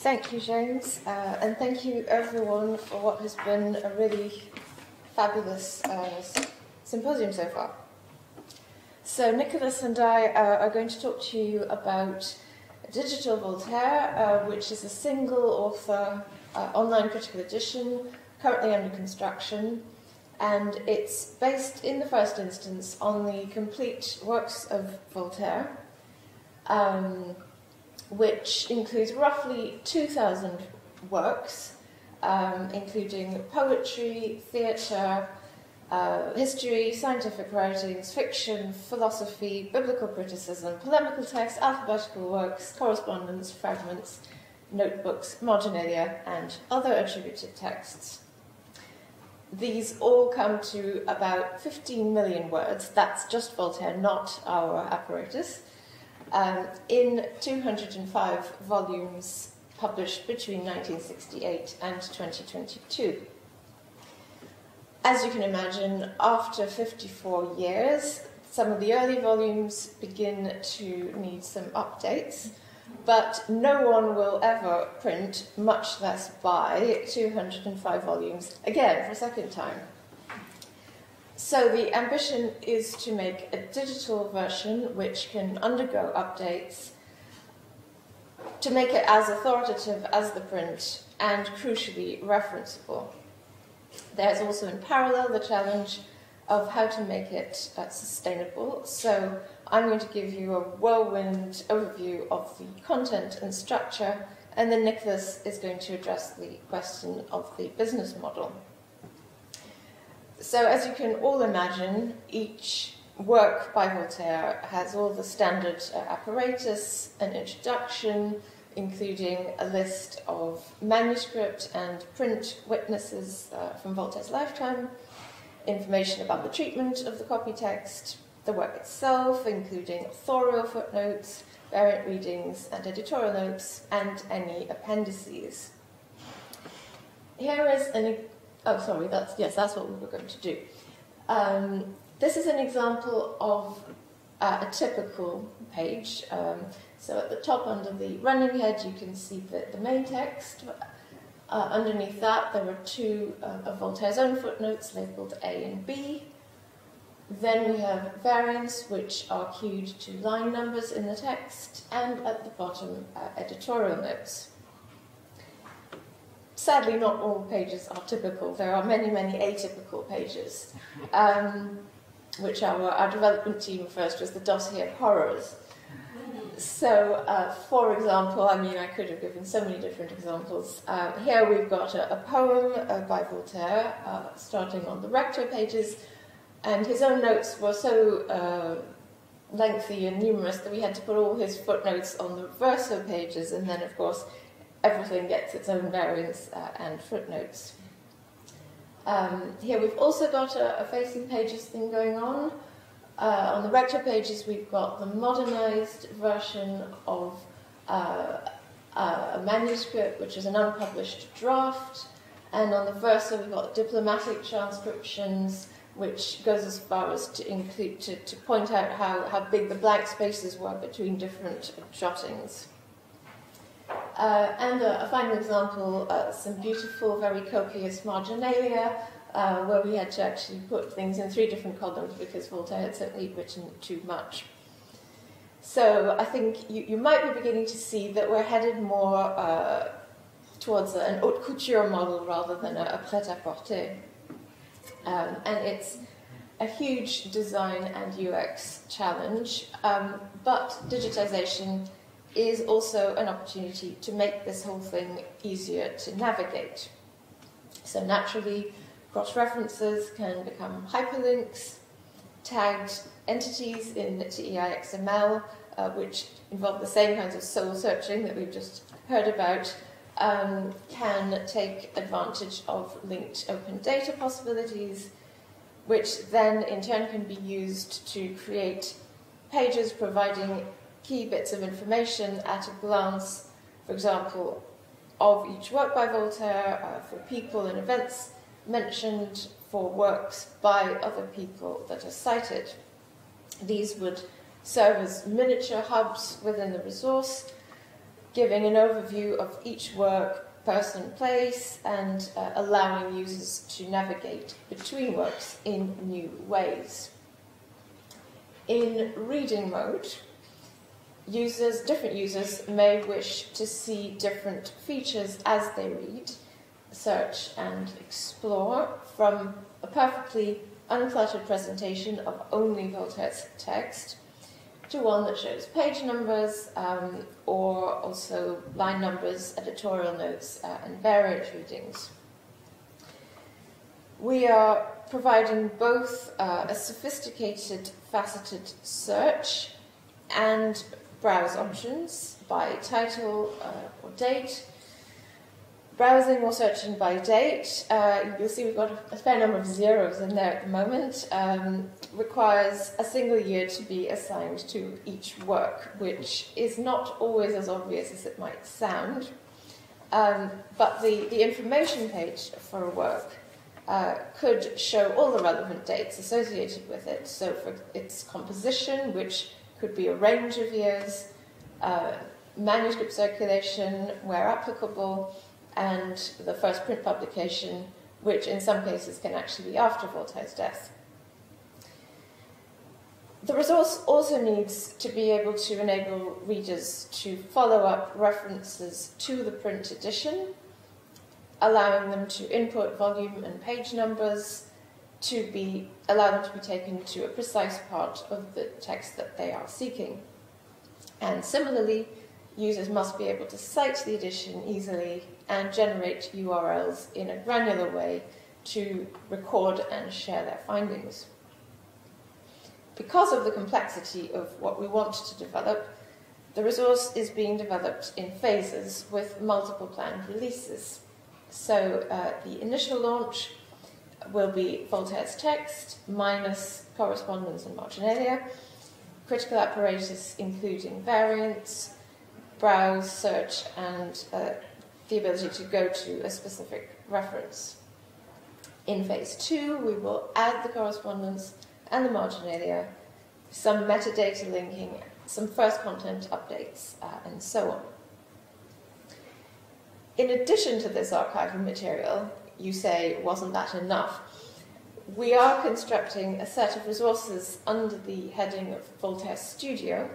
Thank you, James, uh, and thank you everyone for what has been a really fabulous uh, symposium so far. So, Nicholas and I uh, are going to talk to you about Digital Voltaire, uh, which is a single author uh, online critical edition currently under construction, and it's based in the first instance on the complete works of Voltaire, um, which includes roughly 2,000 works, um, including poetry, theatre, uh, history, scientific writings, fiction, philosophy, biblical criticism, polemical texts, alphabetical works, correspondence, fragments, notebooks, marginalia, and other attributed texts. These all come to about 15 million words. That's just Voltaire, not our apparatus. Um, in 205 volumes published between 1968 and 2022. As you can imagine, after 54 years, some of the early volumes begin to need some updates, but no one will ever print, much less buy, 205 volumes again for a second time. So the ambition is to make a digital version which can undergo updates to make it as authoritative as the print and crucially referenceable. There's also in parallel the challenge of how to make it uh, sustainable. So I'm going to give you a whirlwind overview of the content and structure, and then Nicholas is going to address the question of the business model. So, as you can all imagine, each work by Voltaire has all the standard uh, apparatus, an introduction, including a list of manuscript and print witnesses uh, from Voltaire's lifetime, information about the treatment of the copy text, the work itself, including authorial footnotes, variant readings, and editorial notes, and any appendices. Here is an oh sorry that's yes that's what we were going to do. Um, this is an example of uh, a typical page. Um, so at the top under the running head, you can see the, the main text. Uh, underneath that, there are two uh, of Voltaire's own footnotes labeled A and B. Then we have variants, which are cued to line numbers in the text, and at the bottom, uh, editorial notes. Sadly, not all pages are typical. There are many, many atypical pages, um, which our, our development team refers to as the dossier of horrors. So, uh, for example, I mean, I could have given so many different examples. Uh, here we've got a, a poem uh, by Voltaire, uh, starting on the recto pages, and his own notes were so uh, lengthy and numerous that we had to put all his footnotes on the verso pages, and then, of course, everything gets its own variants uh, and footnotes. Um, here we've also got a, a facing pages thing going on. Uh, on the recto pages, we've got the modernized version of uh, uh, a manuscript, which is an unpublished draft. And on the verso, we've got diplomatic transcriptions, which goes as far as to include to, to point out how, how big the blank spaces were between different jottings. Uh, and a, a, final example, uh, some beautiful, very copious marginalia, uh, where we had to actually put things in three different columns because Voltaire had certainly written too much. So I think you, you might be beginning to see that we're headed more uh, towards an haute couture model rather than a, a pret-à-porter. Um, and it's a huge design and UX challenge, um, but digitization is also an opportunity to make this whole thing easier to navigate. So naturally, Cross references can become hyperlinks, tagged entities in TEI XML, uh, which involve the same kinds of soul searching that we've just heard about, um, can take advantage of linked open data possibilities, which then in turn can be used to create pages providing key bits of information at a glance, for example, of each work by Voltaire, uh, for people and events mentioned for works by other people that are cited. These would serve as miniature hubs within the resource, giving an overview of each work, person, place, and uh, allowing users to navigate between works in new ways. In reading mode, users, different users may wish to see different features as they read, search, and explore from a perfectly uncluttered presentation of only Voltaire's text to one that shows page numbers um, or also line numbers, editorial notes, uh, and variant readings. We are providing both uh, a sophisticated faceted search and browse options by title uh, or date browsing or searching by date, uh, you'll see we've got a fair number of zeros in there at the moment, um, requires a single year to be assigned to each work, which is not always as obvious as it might sound. Um, but the, the information page for a work uh, could show all the relevant dates associated with it. So, for its composition, which could be a range of years, uh, manuscript circulation, where applicable, and the first print publication, which in some cases can actually be after Voltaire's death. The resource also needs to be able to enable readers to follow up references to the print edition, allowing them to input volume and page numbers, to be allow them to be taken to a precise part of the text that they are seeking. And similarly, users must be able to cite the edition easily and generate URLs in a granular way to record and share their findings. Because of the complexity of what we want to develop, the resource is being developed in phases with multiple planned releases. So uh, the initial launch will be Voltaire's text minus correspondence and marginalia, critical apparatus including variants, browse, search, and uh, the ability to go to a specific reference. In phase two, we will add the correspondence and the marginalia, some metadata linking, some first content updates, uh, and so on. In addition to this archival material, you say, wasn't that enough? We are constructing a set of resources under the heading of Voltaire Studio.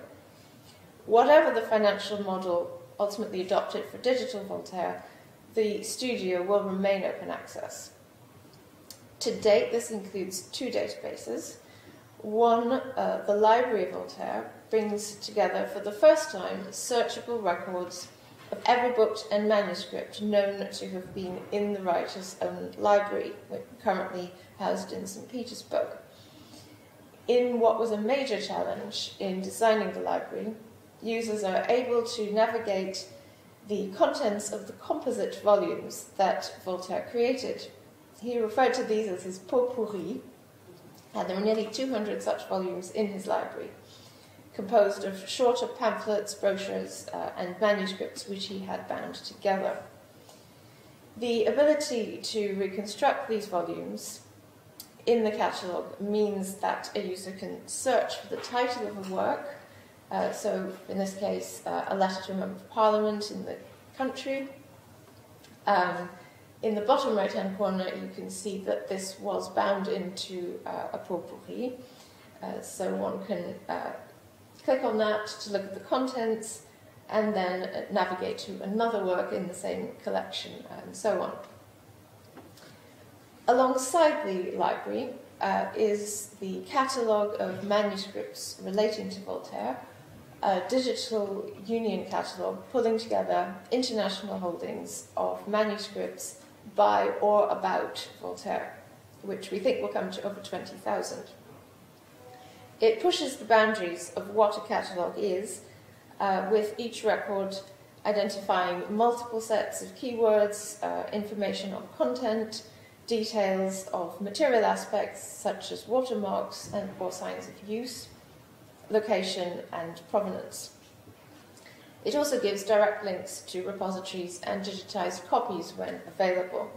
Whatever the financial model ultimately adopted for digital Voltaire, the studio will remain open access. To date, this includes two databases. One, uh, the Library of Voltaire, brings together for the first time searchable records of every book and manuscript known to have been in the writer's own library, currently housed in St. Petersburg. In what was a major challenge in designing the library, users are able to navigate the contents of the composite volumes that Voltaire created. He referred to these as his pot pourri, and there were nearly 200 such volumes in his library, composed of shorter pamphlets, brochures, uh, and manuscripts which he had bound together. The ability to reconstruct these volumes in the catalogue means that a user can search for the title of a work uh, so, in this case, uh, a letter to a member of parliament in the country. Um, in the bottom right hand corner, you can see that this was bound into uh, a pot pourri. Uh, so, one can uh, click on that to look at the contents and then navigate to another work in the same collection, and so on. Alongside the library uh, is the catalogue of manuscripts relating to Voltaire a digital union catalogue pulling together international holdings of manuscripts by or about Voltaire, which we think will come to over 20,000. It pushes the boundaries of what a catalogue is, uh, with each record identifying multiple sets of keywords, uh, information on content, details of material aspects such as watermarks and or signs of use, location, and provenance. It also gives direct links to repositories and digitized copies when available.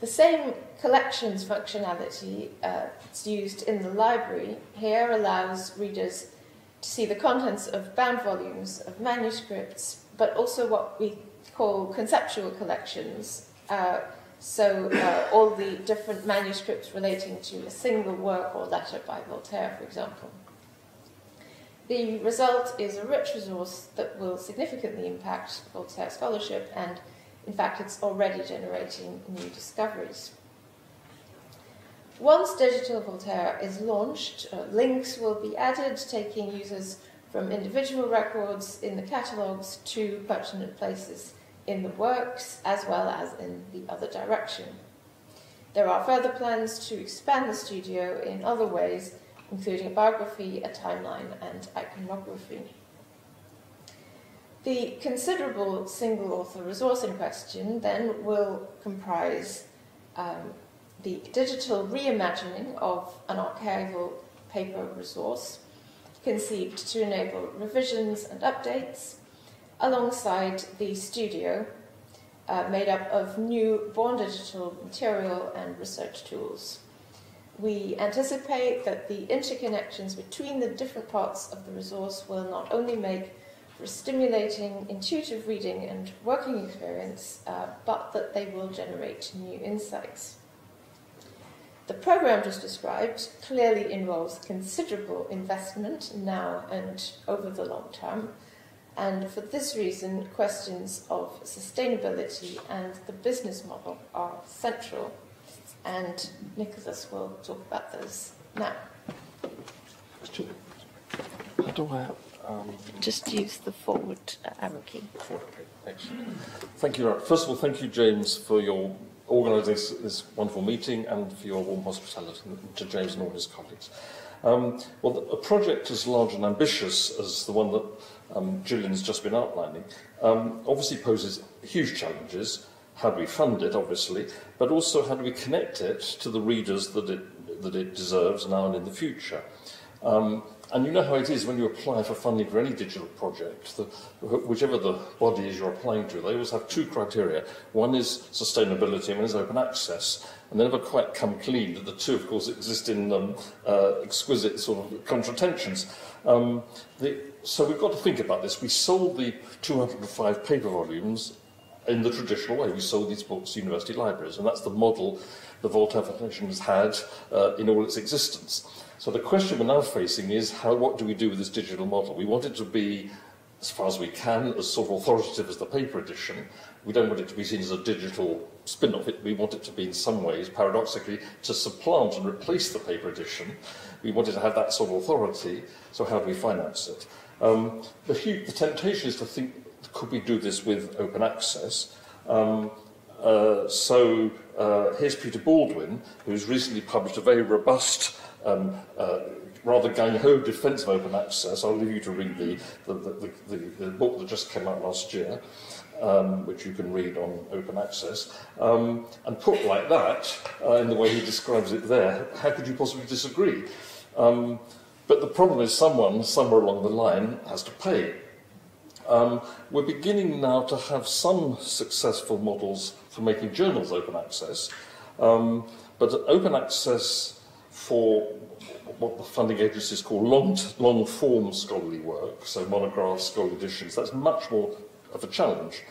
The same collections functionality uh, used in the library here allows readers to see the contents of bound volumes of manuscripts but also what we call conceptual collections. Uh, so uh, all the different manuscripts relating to a single work or letter by Voltaire, for example. The result is a rich resource that will significantly impact Voltaire scholarship, and in fact, it's already generating new discoveries. Once Digital Voltaire is launched, uh, links will be added, taking users from individual records in the catalogues to pertinent places in the works as well as in the other direction. There are further plans to expand the studio in other ways, including a biography, a timeline, and iconography. The considerable single author resource in question then will comprise um, the digital reimagining of an archival paper resource conceived to enable revisions and updates, alongside the studio, uh, made up of new born digital material and research tools. We anticipate that the interconnections between the different parts of the resource will not only make stimulating, intuitive reading and working experience, uh, but that they will generate new insights. The program just described clearly involves considerable investment now and over the long term, and for this reason, questions of sustainability and the business model are central. And Nicholas will talk about those now. Do um, just use the forward arrow key? Forward, Excellent. Thank you. First of all, thank you, James, for your organising this, this, wonderful meeting and for your warm hospitality to James and all his colleagues. Um, well, a project as large and ambitious as the one that um, Gillian's just been outlining um, obviously poses huge challenges. How do we fund it, obviously, but also how do we connect it to the readers that it, that it deserves now and in the future? Um, And you know how it is when you apply for funding for any digital project, the, whichever the body is you're applying to, they always have two criteria. One is sustainability and one is open access. And they never quite come clean. That the two, of course, exist in um, uh, exquisite sort of contratensions. Um, so we've got to think about this. We sold the 205 paper volumes in the traditional way. We sold these books to university libraries, and that's the model the Voltaire Foundation has had uh, in all its existence. So the question we're now facing is how, what do we do with this digital model? We want it to be, as far as we can, as sort of authoritative as the paper edition. We don't want it to be seen as a digital spin-off. We want it to be, in some ways, paradoxically, to supplant and replace the paper edition. We want it to have that sort of authority. So how do we finance it? Um, the, huge, the temptation is to think, could we do this with open access? Um, uh, so uh, here's Peter Baldwin, who's recently published a very robust um, uh, rather gung-ho defence of open access. I'll leave you to read the, the, the, the, the book that just came out last year, um, which you can read on open access. Um, and put like that, uh, in the way he describes it there, how could you possibly disagree? Um, but the problem is someone, somewhere along the line, has to pay. Um, we're beginning now to have some successful models for making journals open access, um, but open access for what the funding agencies call long, long form scholarly work, so monographs, scholarly editions. That's much more of a challenge.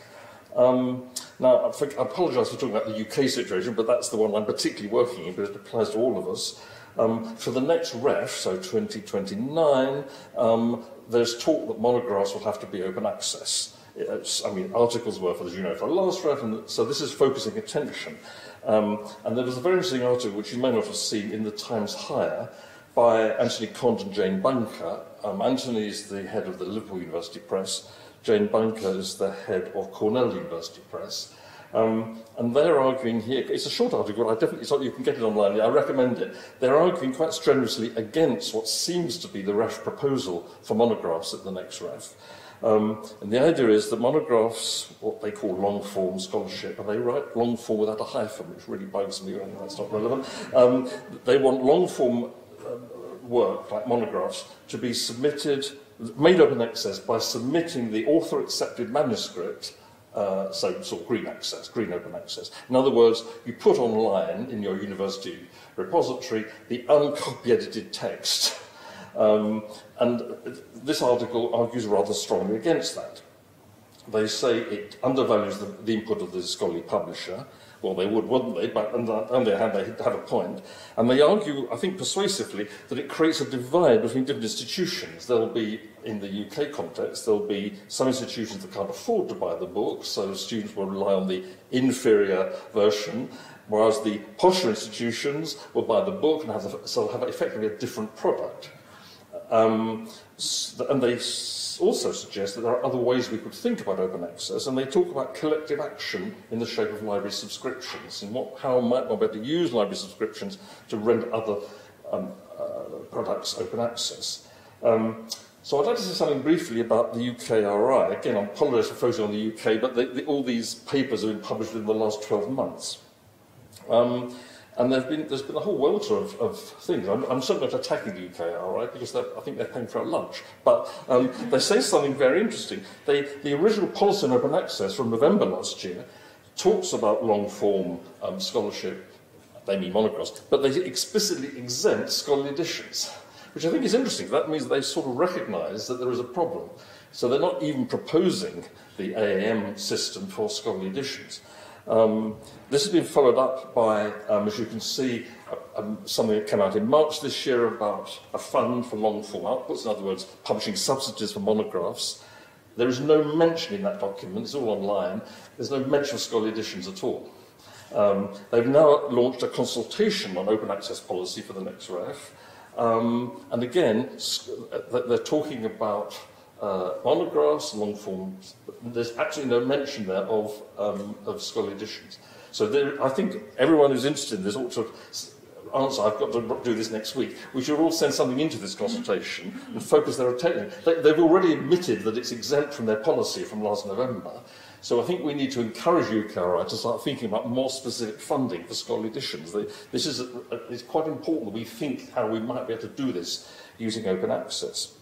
Um, now, I, I apologise for talking about the UK situation, but that's the one I'm particularly working in, but it applies to all of us. Um, for the next REF, so 2029, um, there's talk that monographs will have to be open access. It's, I mean, articles were for the Juno for the last REF, and so this is focusing attention. Um, and there was a very interesting article, which you may not have seen, in the Times Higher by Anthony Cond and Jane Bunker. Um, Anthony is the head of the Liverpool University Press. Jane Bunker is the head of Cornell University Press. Um, and they're arguing here, it's a short article, I definitely, you can get it online, I recommend it. They're arguing quite strenuously against what seems to be the REF proposal for monographs at the next REF. Um, and the idea is that monographs, what they call long form scholarship, and they write long form without a hyphen, which really bugs me when that's not relevant. Um, they want long form uh, work, like monographs, to be submitted, made open access by submitting the author accepted manuscript. Uh, so, sort of green access, green open access. In other words, you put online in your university repository the uncopy edited text Um, and this article argues rather strongly against that. they say it undervalues the, the input of the scholarly publisher. Well, they would, wouldn't they? But on the other hand, they have a point. And they argue, I think persuasively, that it creates a divide between different institutions. There'll be, in the UK context, there'll be some institutions that can't afford to buy the book, so students will rely on the inferior version, whereas the posher institutions will buy the book and have, the, so have effectively a different product. Um, and they also suggest that there are other ways we could think about open access, and they talk about collective action in the shape of library subscriptions, and what, how might one better use library subscriptions to render other um, uh, products open access. Um, so I'd like to say something briefly about the UKRI. Again, I'm apologise for focusing on the UK, but all these papers have been published in the last 12 months. Um, and there's been, there's been a whole welter of, of things. I'm, I'm certainly not attacking the UK, all right, because I think they're paying for a lunch. But um, they say something very interesting. They, the original policy on open access from November last year talks about long-form um, scholarship, they mean monographs, but they explicitly exempt scholarly editions, which I think is interesting. That means they sort of recognise that there is a problem. So they're not even proposing the AAM system for scholarly editions. Um, this has been followed up by, um, as you can see, um, something that came out in March this year about a fund for long-form outputs, in other words, publishing subsidies for monographs. There is no mention in that document, it's all online, there's no mention of scholarly editions at all. Um, they've now launched a consultation on open access policy for the next REF. Um, and again, uh, they're talking about uh, monographs, long forms. There's absolutely no mention there of, um, of scholarly editions. So there, I think everyone who's interested in this ought to answer, I've got to do this next week, we should all send something into this consultation and focus their attention. They, they've already admitted that it's exempt from their policy from last November. So I think we need to encourage UKRI to start thinking about more specific funding for scholarly editions. This is a, it's quite important that we think how we might be able to do this using open access.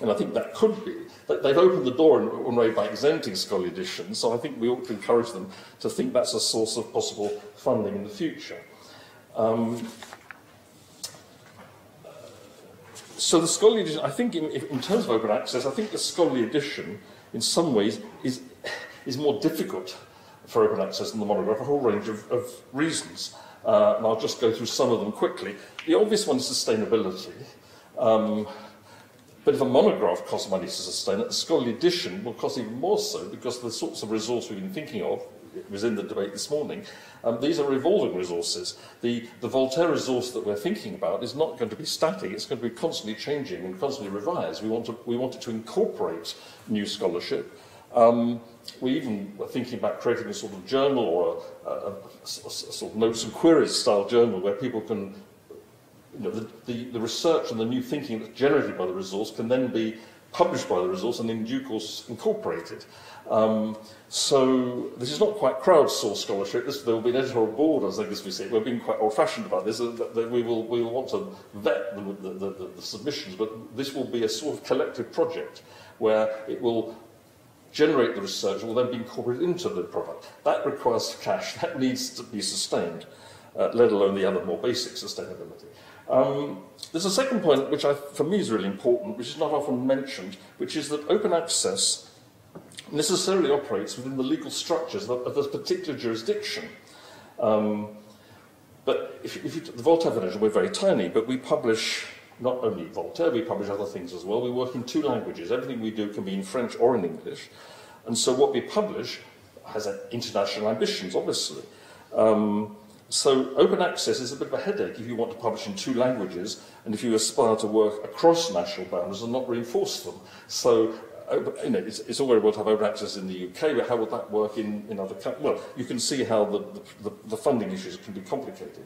And I think that could be. They've opened the door in one way by exempting scholarly editions, so I think we ought to encourage them to think that's a source of possible funding in the future. Um, so the scholarly edition, I think in, in terms of open access, I think the scholarly edition in some ways is, is more difficult for open access than the monograph, for a whole range of, of reasons. Uh, and I'll just go through some of them quickly. The obvious one is sustainability. Um, But if a monograph costs money to sustain it, a scholarly edition will cost even more so because the sorts of resource we've been thinking of, it was in the debate this morning, um, these are revolving resources. The, the Voltaire resource that we're thinking about is not going to be static, it's going to be constantly changing and constantly revised. We want, to, we want it to incorporate new scholarship. Um, we even were thinking about creating a sort of journal or a, a, a, a sort of notes and queries style journal where people can you know, the, the, the research and the new thinking that's generated by the resource can then be published by the resource and in due course incorporated. Um, so this is not quite crowdsourced scholarship. This, there will be an editorial board, I guess we say. We're being quite old-fashioned about this. Uh, that we, will, we will want to vet the, the, the, the submissions, but this will be a sort of collective project where it will generate the research and will then be incorporated into the product. That requires cash. That needs to be sustained, uh, let alone the other more basic sustainability. Um, there's a second point which I, for me is really important, which is not often mentioned, which is that open access necessarily operates within the legal structures of, a particular jurisdiction. Um, but if, if you, the Voltaire Foundation, we're very tiny, but we publish not only Voltaire, we publish other things as well. We work in two languages. Everything we do can be in French or in English. And so what we publish has international ambitions, obviously. Um, so open access is a bit of a headache if you want to publish in two languages and if you aspire to work across national boundaries and not reinforce them. So you know, it's, it's all very well to have open access in the UK, but how would that work in, in other countries? Well, you can see how the, the, the funding issues can be complicated.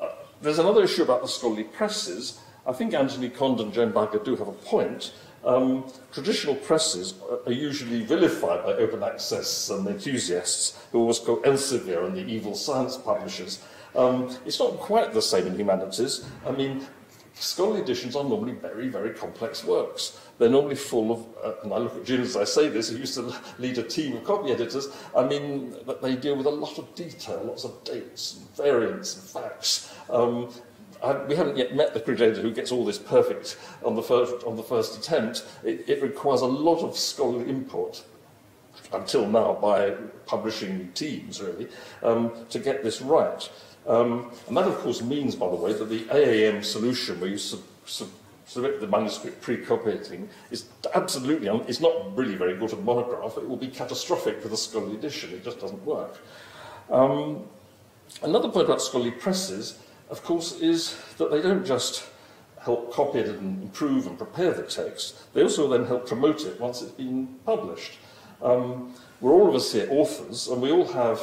Uh, there's another issue about the scholarly presses. I think Anthony Cond and Jane Bunker do have a point. Um, traditional presses are usually vilified by open access and enthusiasts who always call Elsevier and the evil science publishers. Um, it's not quite the same in humanities. I mean, scholarly editions are normally very, very complex works. They're normally full of, uh, and I look at Jim as I say this, who used to lead a team of copy editors, I mean, they deal with a lot of detail, lots of dates and variants and facts. Um, I, we haven't yet met the creator who gets all this perfect on the first, on the first attempt. It, it requires a lot of scholarly input. until now by publishing teams, really, um, to get this right. Um, and that, of course, means, by the way, that the AAM solution, where you sub, sub, submit the manuscript pre-copying, is absolutely, it's not really very good at monograph. It will be catastrophic for the scholarly edition. It just doesn't work. Um, another point about scholarly presses, of course, is that they don't just help copy it and improve and prepare the text. They also then help promote it once it's been published. Um, we're all of us here authors, and we all have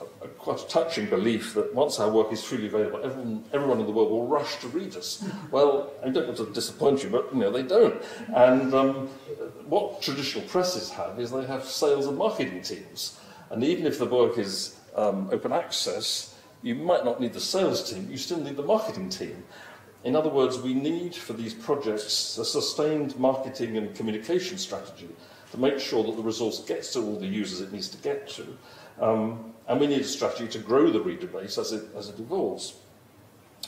a, a quite a touching belief that once our work is freely available, everyone, everyone in the world will rush to read us. Well, I don't want to disappoint you, but you know they don't. And um, what traditional presses have is they have sales and marketing teams. And even if the work is um, open access, you might not need the sales team, you still need the marketing team. In other words, we need for these projects a sustained marketing and communication strategy to make sure that the resource gets to all the users it needs to get to. Um, and we need a strategy to grow the reader base as it, as it evolves.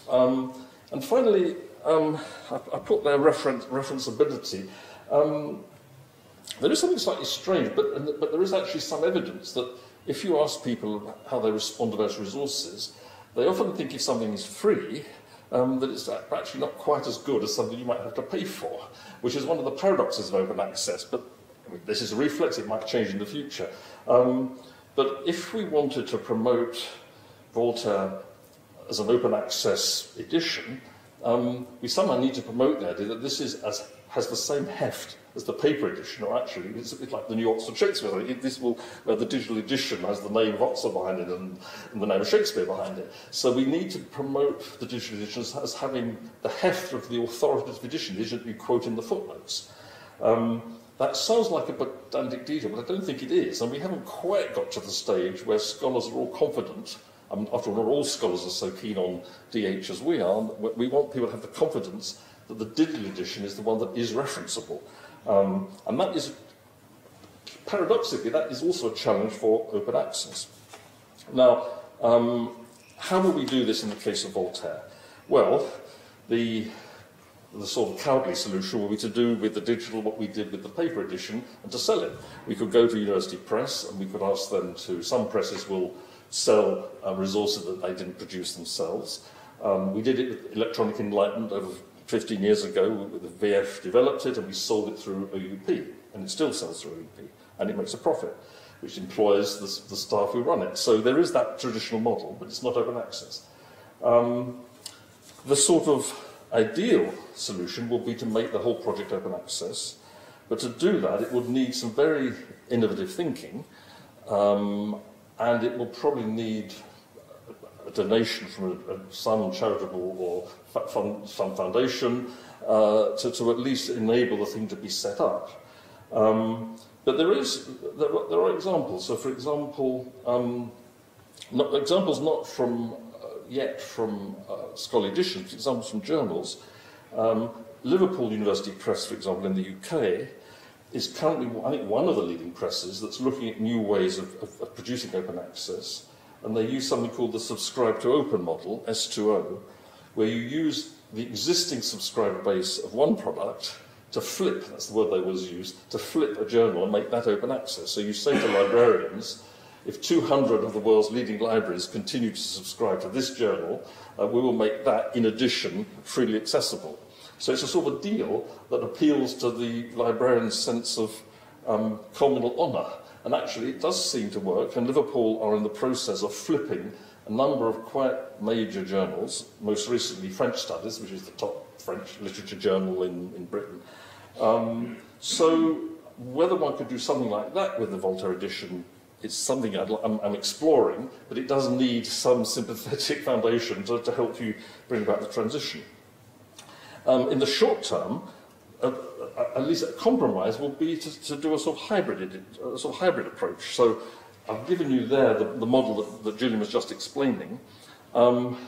Um, and finally, um, I, I put there reference, referenceability. Um, there is something slightly strange, but, but there is actually some evidence that if you ask people how they respond to those resources, they often think if something is free, um, that it's actually not quite as good as something you might have to pay for, which is one of the paradoxes of open access. But I mean, this is a reflex, it might change in the future. Um, but if we wanted to promote Voltaire as an open access edition, um, we somehow need to promote the idea that this is as, has the same heft as the paper edition, or actually it's a bit like the New Oxford Shakespeare. It, this will, the digital edition has the name of Oxford behind it and, and the name of Shakespeare behind it. So we need to promote the digital edition as, as having the heft of the authoritative edition, the edition that you quote in the footnotes. Um, that sounds like a pedantic detail, but I don't think it is. And we haven't quite got to the stage where scholars are all confident. I mean, after all, not all scholars are so keen on DH as we are. We want people to have the confidence that the digital edition is the one that is referenceable. Um, and that is, paradoxically, that is also a challenge for open access. Now, um, how will we do this in the case of Voltaire? Well, the the sort of cowardly solution would be to do with the digital what we did with the paper edition and to sell it. We could go to University Press and we could ask them to, some presses will sell um, resources that they didn't produce themselves. Um, we did it with Electronic Enlightenment over 15 years ago. The VF developed it and we sold it through OUP and it still sells through OUP and it makes a profit which employs the, the staff who run it. So there is that traditional model, but it's not open access. Um, the sort of ideal solution would be to make the whole project open access. But to do that, it would need some very innovative thinking, um, and it will probably need a donation from a, a, some charitable or fund, some foundation uh, to, to at least enable the thing to be set up. Um, but there is there, there are examples. So, for example, um, not, examples not from yet from uh, scholarly editions, examples from journals. Um, Liverpool University Press, for example, in the UK, is currently, I think, one of the leading presses that's looking at new ways of, of, of producing open access. And they use something called the subscribe to open model, S2O, where you use the existing subscriber base of one product to flip, that's the word they always use, to flip a journal and make that open access. So you say to librarians, if 200 of the world's leading libraries continue to subscribe to this journal, uh, we will make that, in addition, freely accessible. So it's a sort of deal that appeals to the librarian's sense of um, communal honour. And actually, it does seem to work, and Liverpool are in the process of flipping a number of quite major journals, most recently French Studies, which is the top French literature journal in, in Britain. Um, so whether one could do something like that with the Voltaire edition it's something i am exploring, but it does need some sympathetic foundation to, to help you bring about the transition. Um, in the short term, uh, at least a compromise will be to, to do a sort of hybrid, a sort of hybrid approach. So I've given you there the, the model that, that Gillian was just explaining. Um,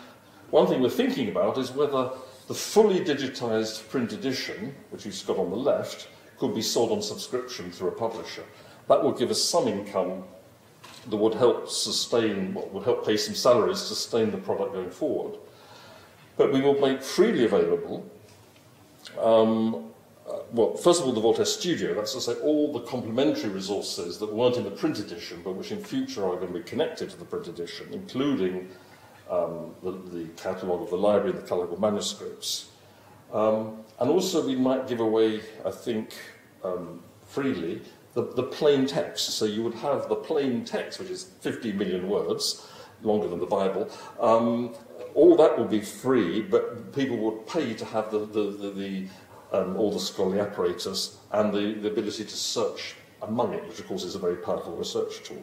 one thing we're thinking about is whether the fully digitized print edition, which you've got on the left, could be sold on subscription through a publisher. That would give us some income that would help sustain, well, would help pay some salaries sustain the product going forward. But we will make freely available um, well, first of all, the Voltaire Studio, that's to say all the complementary resources that weren't in the print edition, but which in future are going to be connected to the print edition, including um, the, the catalogue of the library and the catalogue of manuscripts. Um, and also we might give away, I think, um, freely, the, the plain text. So you would have the plain text, which is 50 million words, longer than the Bible. Um, all that will be free, but people would pay to have the, the, the, the um, all the scholarly apparatus and the, the ability to search among it, which of course is a very powerful research tool.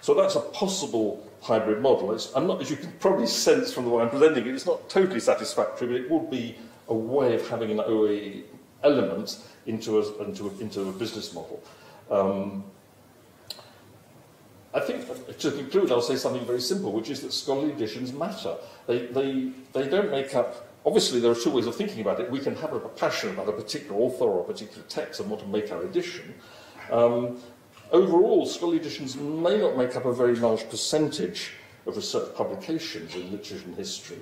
So that's a possible hybrid model. It's, I'm not, as you can probably sense from the way I'm presenting it, it's not totally satisfactory, but it would be a way of having an OA element into a, into a, into a business model. Um, I think, to conclude, I'll say something very simple, which is that scholarly editions matter. They, they, they don't make up, obviously there are two ways of thinking about it. We can have a passion about a particular author or a particular text and want to make our edition. Um, overall, scholarly editions may not make up a very large percentage of research publications in literature and history,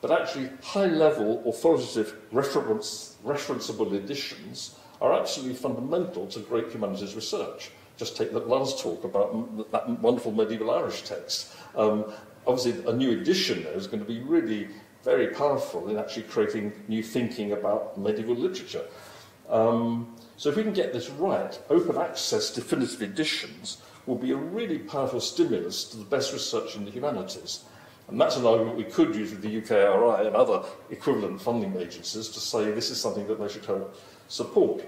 but actually high-level, authoritative, reference, referenceable editions are absolutely fundamental to great humanities research. Just take that last talk about that wonderful medieval Irish text. Um, obviously, a new edition there is going to be really very powerful in actually creating new thinking about medieval literature. Um, so if we can get this right, open access definitive editions will be a really powerful stimulus to the best research in the humanities. And that's an argument we could use with the UKRI and other equivalent funding agencies to say this is something that they should help support.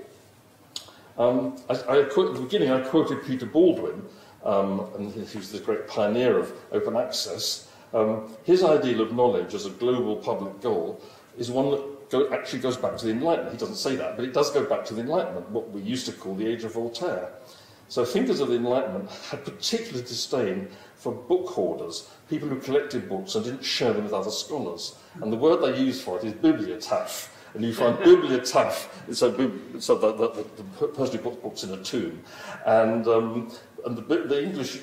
Um, I, I at the beginning, I quoted Peter Baldwin, um, and he was the great pioneer of open access. Um, his ideal of knowledge as a global public goal is one that go, actually goes back to the Enlightenment. He doesn't say that, but it does go back to the Enlightenment, what we used to call the age of Voltaire. So thinkers of the Enlightenment had particular disdain for book hoarders, people who collected books and didn't share them with other scholars. And the word they used for it is bibliotaph. And you find bibliotaph, so, so the, the, the, person who puts books in a tomb. And, um, and the, the English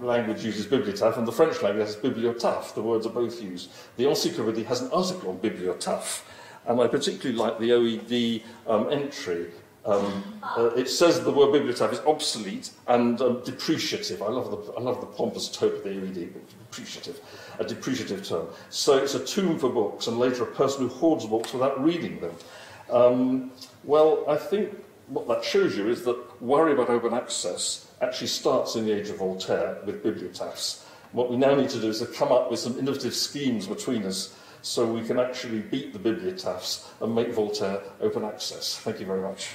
language uses bibliotaph and the French language has bibliotaph. The words are both used. The Encyclopédie has an article on bibliotaph, and I particularly like the OED um, entry. Um, uh, it says the word bibliotaph is obsolete and um, depreciative. I love, the, I love the pompous tope of the OED, depreciative, a depreciative term. So it's a tomb for books, and later a person who hoards books without reading them. Um, well, I think what that shows you is that worry about open access actually starts in the age of Voltaire with bibliotaphs. What we now need to do is to come up with some innovative schemes between us so we can actually beat the bibliotaphs and make Voltaire open access. Thank you very much.